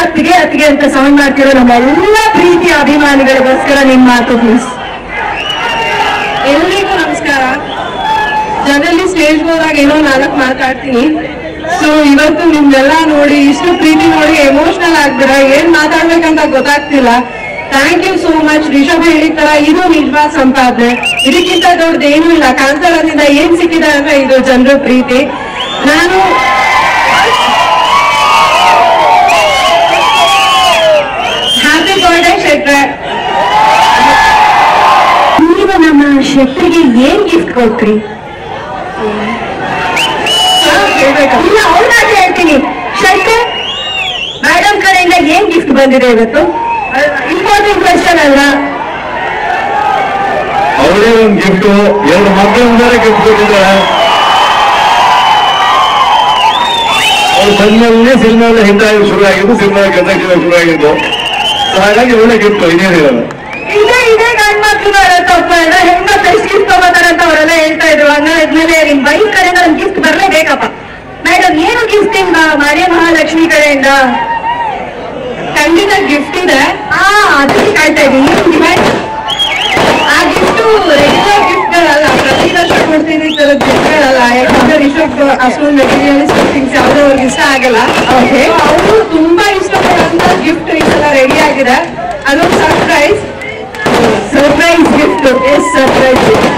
ಅತ್ತಿಗೆ ಅತ್ತಿಗೆ ಅಂತ ಸೌಂಡ್ ಮಾಡ್ತಿರೋ ನಮ್ಮ ಎಲ್ಲ ಪ್ರೀತಿ ಅಭಿಮಾನಿಗಳಿಗೋಸ್ಕರ ನಿಮ್ಮ ಮಾತು ಪ್ಲೀಸ್ ಎಲ್ರಿಗೂ ನಮಸ್ಕಾರ. ಜನರಲ್ಲಿ ಸ್ಟೇಜ್ ಹೋದಾಗ ಏನೋ ನಾಲ್ಕು ಮಾತಾಡ್ತೀನಿ ಸೊ ಇವತ್ತು ನಿಮ್ದೆಲ್ಲ ನೋಡಿ, ಇಷ್ಟು ಪ್ರೀತಿ ನೋಡಿ ಎಮೋಷನಲ್ ಆಗ್ತೀರ ಏನ್ ಮಾತಾಡ್ಬೇಕಂತ ಗೊತ್ತಾಗ್ತಿಲ್ಲ. Thank you so much Rishab ಹೇಳಿದ ಇದು ನಿಜವಾದ ಸಂಪಾದನೆ. ಇದಕ್ಕಿಂತ ದೊಡ್ಡದು ಏನೂ ಇಲ್ಲ. ಕಾಂತಾರದಿಂದ ಏನ್ ಸಿಕ್ಕಿದೆ ಅಂದ್ರೆ ಇದು ಜನರ ಪ್ರೀತಿ. ನಾನು ಶೆಟ್ರೆ ನೀವು ನಮ್ಮ ಶೆಟ್ಟರಿಗೆ ಏನ್ ಗಿಫ್ಟ್ ಕೊಟ್ರಿ? ಇಲ್ಲ ಅವ್ರನ್ನ ಹೇಳ್ತೀನಿ. ಶೆಟ್ಟರ್ ಮೇಡಮ್ ಕಡೆಯಿಂದ ಏನ್ ಗಿಫ್ಟ್ ಬಂದಿದೆ ಇವತ್ತು? ಇಂಪಾರ್ಟೆಂಟ್ ಕ್ವೆಶನ್ ಅಲ್ಲ ಅವಳೇ ಒಂದು ಗಿಫ್ಟ್ ಎರಡು ಮಕ್ಕಳ ಮುಂದೆ ಗಿಫ್ಟ್ ಕೊಟ್ಟಿದ್ದಾರೆ. ಅವ್ರು ಸಣ್ಣಲ್ಲೇ ಸಿನಿಮಾದ ಹಿಂದಾಗಿ ಶುರು ಆಗಿದ್ದು ಸಿನಿಮಾ ಕಂದಕ್ಷಿಣ ಶುರು ಆಗಿದ್ದು ಹಾಗಾಗಿ ಒಳ್ಳೆ ಗಿಫ್ಟ್ ಇನ್ನೇನಿರಲ್ಲ ಇದೇ ಇದೇ ಗಂಡ್ ಮಕ್ಳು ತಪ್ಪ ಅಲ್ಲ ಹೆಣ್ಮಕ್ಳು ಎಷ್ಟು ಗಿಫ್ಟ್ ತಗೋತಾರಂತ ಅಂತ ಅವರೆಲ್ಲ ಹೇಳ್ತಾ ಇದ್ರು. ಹಂಗಾದ್ಮೇಲೆ ನಿಮ್ ಬೈಕ್ ಕಡೆಯಿಂದ ನಮ್ ಗಿಫ್ಟ್ ಬರ್ಲೇಬೇಕಪ್ಪ. ಮೇಡಮ್ ಏನು ಗಿಫ್ಟ್ ಇಂದ ಮಾರಿಯ ಮಹಾಲಕ್ಷ್ಮಿ ಕಡೆಯಿಂದ? ಖಂಡಿತ ಗಿಫ್ಟ್ ಇದೆ. ಆ ಅದಕ್ಕೆ ಕಾಯ್ತಾ ಇದ್ದೀನಿ. ಏನು ಡಿಮ್ಯಾಂಡ್ ಆ ಗಿಫ್ಟ್ ರೆಗ್ಯುಲರ್ ಗಿಫ್ಟ್ ಅಲ್ಲ ಪ್ರತಿ ವರ್ಷ ಕೊಡ್ತೀನಿ ಈ ತರದ ಗಿಫ್ಟ್ಗಳಲ್ಲ ಯಾಕಂದ್ರೆ ರಿಷಬ್ ಅಷ್ಟೊಂದು ಮೆಟೀರಿಯಲ್ ಥಿಂಗ್ಸ್ ಯಾವುದೋ ಅವ್ರಿಗೆ ಇಷ್ಟ ಆಗಲ್ಲ. ಅವರು ತುಂಬಾ separate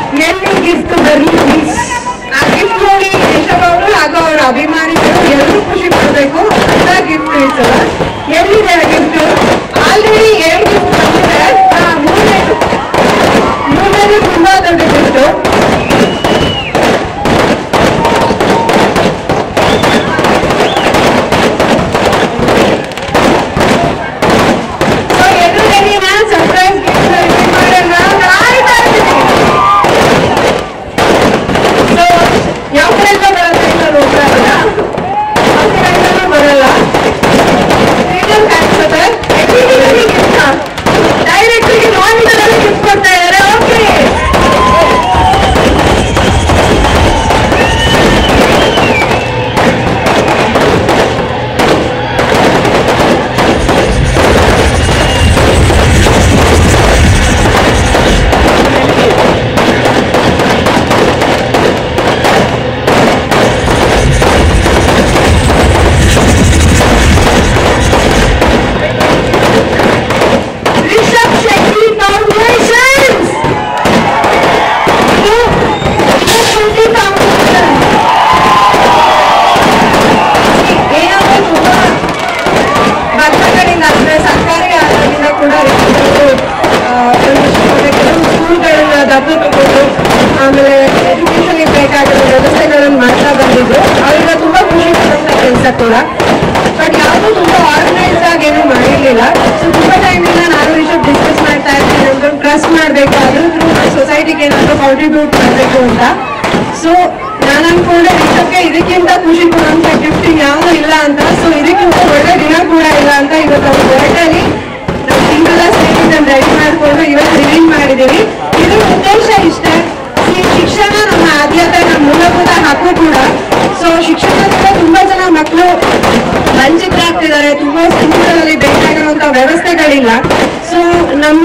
ಆಮೇಲೆ ಎಜುಕೇಶನ್ಗೆ ಬೇಕಾಗಿರೋ ವ್ಯವಸ್ಥೆಗಳನ್ನು ಮಾಡ್ತಾ ಬಂದಿದ್ರು. ಅವರಿಂದ ತುಂಬಾ ಖುಷಿ ಪಡುವಂತ ಕೆಲಸ ಕೂಡ. ಬಟ್ ಯಾವುದು ತುಂಬಾ ಆರ್ಗನೈಸ್ ಆಗಿ ಏನು ಮಾಡಿರ್ಲಿಲ್ಲ. ಸೊ ತುಂಬ ಟೈಮಿಂದ ನಾನು ವಿಷಯ ಡಿಸ್ಕಸ್ ಮಾಡ್ತಾ ಇರ್ತೀನಿ. ಅಂದ್ರೆ ಟ್ರಸ್ಟ್ ಮಾಡಬೇಕು ಅದ್ರ ಸೊಸೈಟಿಗೆ ಏನಾದರೂ ಕಾಂಟ್ರಿಬ್ಯೂಟ್ ಮಾಡಬೇಕು ಅಂತ. ಸೊ ನಾನು ಅನ್ಕೊಂಡೆ ವಿಷಯಕ್ಕೆ ಇದಕ್ಕಿಂತ ಖುಷಿ ಕೊಡುವಂತ ಗಿಫ್ಟ್ ಯಾವುದೂ ಇಲ್ಲ ಅಂತ. ಸೊ ಇದಕ್ಕಿಂತ ಒಳ್ಳೆ ದಿನ ಕೂಡ ಇಲ್ಲ ಅಂತ ಇವತ್ತು ಅವ್ರ ಹೊರಟಲ್ಲಿ ನಾವು ತಿಂಗಳ ಸೇರಿ ನಾನು ರೆಡಿ ಮಾಡಿಕೊಂಡು ಇವತ್ತು ರಿಲೀಸ್ ಮಾಡಿದ್ದೀವಿ. ತುಂಬಾ ಸ್ಕೂಲ್ಗಳಲ್ಲಿ ಬೇಕಾಗಿರುವಂತ ವ್ಯವಸ್ಥೆಗಳಿಲ್ಲ. ಸೊ ನಮ್ಮ,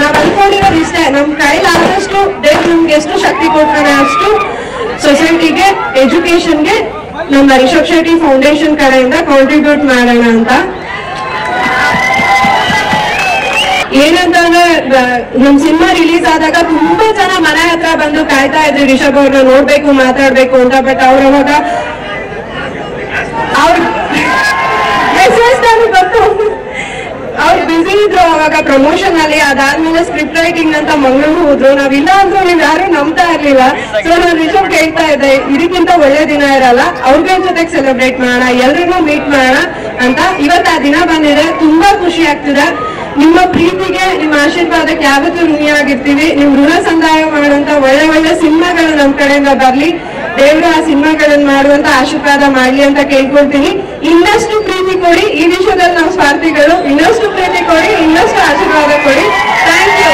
ನಾವ್ ಅನ್ಕೊಂಡಿರೋದು ಇಷ್ಟೇ, ನಮ್ ಕೈಲಾದಷ್ಟು ದೇವ್ರು ನಮ್ಗೆ ಎಷ್ಟು ಶಕ್ತಿ ಕೊಡ್ತಾರೆ ಅಷ್ಟು ಸೊಸೈಟಿಗೆ ಎಜುಕೇಶನ್ಗೆ ನಮ್ಮ ರಿಷಬ್ ಶೆಟ್ಟಿ ಫೌಂಡೇಶನ್ ಕಡೆಯಿಂದ ಕಾಂಟ್ರಿಬ್ಯೂಟ್ ಮಾಡೋಣ ಅಂತ. ಏನಂತಂದ್ರೆ ನಮ್ ಸಿನಿಮಾ ರಿಲೀಸ್ ಆದಾಗ ತುಂಬಾ ಜನ ಮನೆ ಹತ್ರ ಬಂದು ಕಾಯ್ತಾ ಇದ್ರು, ರಿಷಬ್ ಅವ್ರನ್ನ ನೋಡ್ಬೇಕು, ಮಾತಾಡ್ಬೇಕು ಅಂತ ಬಟ್ ಅವ್ರ ಅವಾಗ ಅವ್ರ ಇದ್ರು ಅವಾಗ ಪ್ರಮೋಷನ್ ಅಲ್ಲಿ, ಅದಾದ್ಮೇಲೆ ಸ್ಕ್ರಿಪ್ಟ್ ರೈಟಿಂಗ್ ಅಂತ ಮಂಗಳೂರು ಹೋದ್ರು. ನಾವಿಲ್ಲ ಅಂದ್ರೂ ನೀವ್ ಯಾರು ನಂಬ್ತಾ ಇರ್ಲಿಲ್ಲ. ಸೊ ನಾನು ನಿಜ ಕೇಳ್ತಾ ಇದ್ದೆ, ಇದಕ್ಕಿಂತ ಒಳ್ಳೆ ದಿನ ಇರಲ್ಲ ಅವ್ರಿಗೆ ಜೊತೆಗೆ ಸೆಲೆಬ್ರೇಟ್ ಮಾಡೋಣ, ಎಲ್ರಿಗೂ ಮೀಟ್ ಮಾಡೋಣ ಅಂತ. ಇವತ್ತು ಆ ದಿನ ಬಂದಿದೆ, ತುಂಬಾ ಖುಷಿ ಆಗ್ತಿದೆ. ನಿಮ್ಮ ಪ್ರೀತಿಗೆ, ನಿಮ್ಮ ಆಶೀರ್ವಾದಕ್ಕೆ ಯಾವತ್ತೂ ಋಣಿಯಾಗಿರ್ತೀವಿ. ನಿಮ್ ಋಣ ಸಂದಾಯ ಮಾಡುವಂತ ಒಳ್ಳೆ ಒಳ್ಳೆ ಸಿನಿಮಾಗಳು ನಮ್ ಕಡೆಯಿಂದ ಬರ್ಲಿ. ದೇವ್ರ ಆ ಸಿನಿಮಾಗಳನ್ನ ಮಾಡುವಂತ ಆಶೀರ್ವಾದ ಮಾಡ್ಲಿ ಅಂತ ಕೇಳ್ಕೊಳ್ತೀನಿ. ಇನ್ನಷ್ಟು ಪ್ರೀತಿ ಕೊಡಿ. ಈ ವಿಷಯದಲ್ಲಿ ನಾವು ಸ್ವಾರ್ಥಿಗಳು ಇನ್ನಷ್ಟು ಪ್ರೀತಿ ಕೊಡಿ, ಇನ್ನಷ್ಟು ಆಶೀರ್ವಾದ ಕೊಡಿ. Thank you